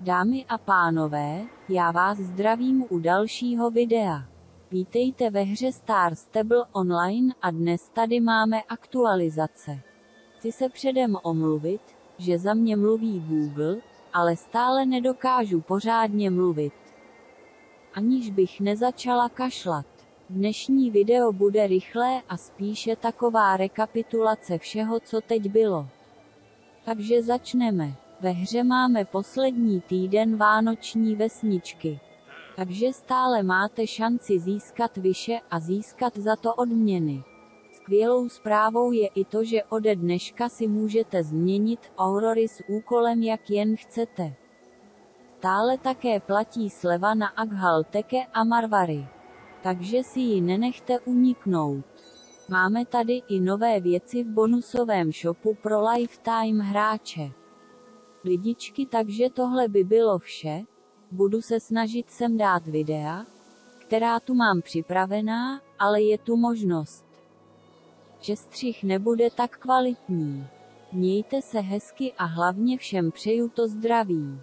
Dámy a pánové, já vás zdravím u dalšího videa. Vítejte ve hře Star Stable Online a dnes tady máme aktualizace. Chci se předem omluvit, že za mě mluví Google, ale stále nedokážu pořádně mluvit. Aniž bych nezačala kašlat. Dnešní video bude rychlé a spíše taková rekapitulace všeho, co teď bylo. Takže začneme. Ve hře máme poslední týden vánoční vesničky. Takže stále máte šanci získat vyše a získat za to odměny. Skvělou zprávou je i to, že ode dneška si můžete změnit aurory s úkolem jak jen chcete. Stále také platí sleva na Aghal Teke a Marvary. Takže si ji nenechte uniknout. Máme tady i nové věci v bonusovém shopu pro lifetime hráče. Lidičky, takže tohle by bylo vše. Budu se snažit sem dát videa, která tu mám připravená, ale je tu možnost, že střih nebude tak kvalitní. Mějte se hezky a hlavně všem přeju to zdraví.